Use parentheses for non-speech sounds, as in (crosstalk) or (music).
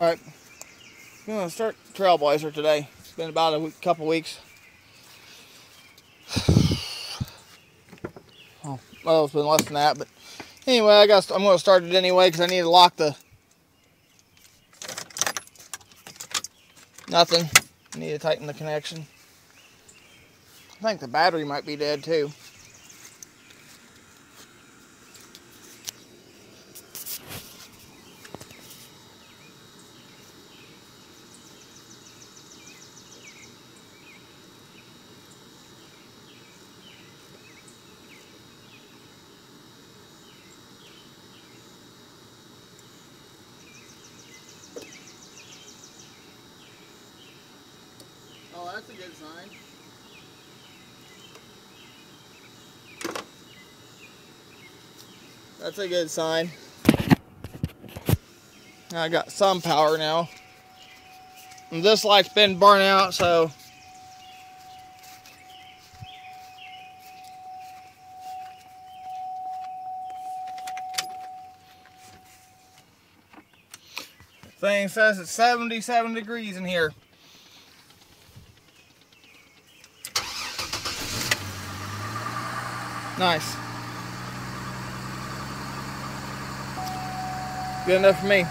All right, I'm gonna start Trailblazer today. It's been about a week, couple weeks. (sighs) Oh, well, it's been less than that, but anyway, I guess I'm gonna start it anyway because I need to lock the. Nothing. I need to tighten the connection. I think the battery might be dead too. That's a good sign. That's a good sign. I got some power now. And this light's been burnt out, so thing says it's 77 degrees in here. Nice. Good enough for me.